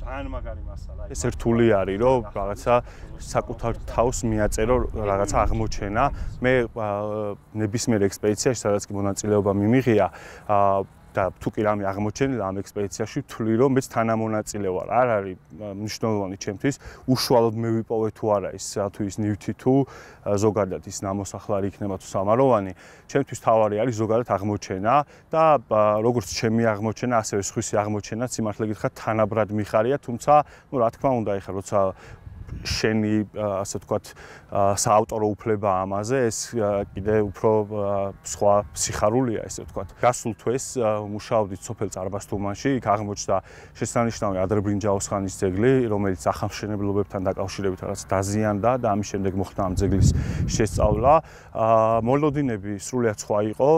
ძალიან მაგარი მასალა. ეს რთული არის, რომ რაღაცა საკუთარ თავს მიაწერო რაღაცა აღმოჩენა. მე ნებისმიერ ექსპედიციაში, სადაც კი მონაწილეობა მიმიღია, აა და თუ კი რამე აღმოჩენილა ამ ექსპედიციაში ვთვლი რომ მეც თანამონაწილე ვარ. არ არის მნიშვნელოვანი ჩემთვის. უშუალოდ მე ვიპოვე თუ არა ის თუ ის ნივთი თუ ზოგადად ის ნამოსახლარი იქნება თუ სამაროვანი. ჩემთვის თავარი არის ზოგადად აღმოჩენა და როგორც ჩემი აღმოჩენა ასევე სხვისი აღმოჩენაც სიმართლე გითხრათ თანაბრად მიხარია თუმცა ნუ რა თქმა უნდა ეხლა როცა შენი ასე ვთქვათ საავტორო უფლება ამაზე ეს კიდე უფრო სხვა სიხარულია ესე ვთქვათ. გასულ თვეს მუშაობდით სოფელ წარბასთუმანში, იქ აღმოჩნდა შესანიშნავი ადრებრინჯაოს ხანის ძეგლი, რომელიც ახალშენებლობებთან დაკავშირებით რაღაც დაზიანდა და ამის შემდეგ მოხდა ამ ძეგლის შესწავლა. მოლოდინები სრულიად სხვა იყო,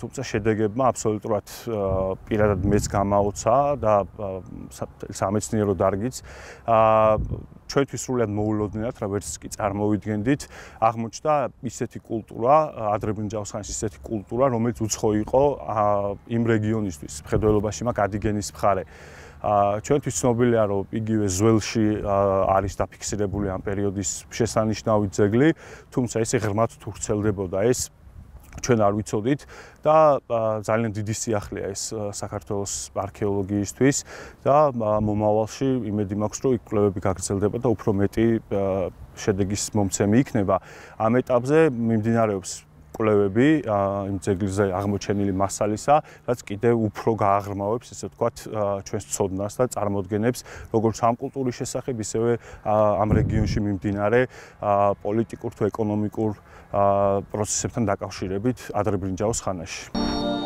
თუმცა შედეგებმა აბსოლუტურად პირადად მეც გამაოცა და სამეცნიერო დარგიც ჩვენთვის სრულად მოულოდნელად რა ვერც კი წარმოვიდგენდით აღმოჩნდა ისეთი კულტურა ადრებრინჯაოს ხანის ისეთი კულტურა რომელიც უცხო იყო იმ რეგიონისთვის მხედველობაში მაგ ადიგენის მხარე. ა ჩვენთვის ცნობილია რომ იგივე ზველში არის დაფიქსირებული ამ პერიოდის შესანიშნავი ძეგლი თუმცა ესე ღრმად თუ ვრცელდებოდა ეს ჩვენ არ ვიცოდით და ძალიან დიდი სიახლეა ეს საქართველოს არქეოლოგიისთვის და მომავალში იმედი მაქვს რომ იქ კვლევები გაგრძელდება და უფრო მეტი შედეგის მომცემი იქნება. ამ ეტაპზე მიმდინარეობს კვლევები იმ ძეგლზე აღმოჩენილი მასალისა, რაც კიდევ უფრო გააღრმავებს, ესე ვთქვათ, ჩვენს ცოდნას და წარმოადგენებს როგორც ამ კულტურის შესახებ, ისევე ამ რეგიონში მიმდინარე პოლიტიკურ თუ ეკონომიკურ პროცესებთან დაკავშირებით ადრებრინჯაოს ხანაში.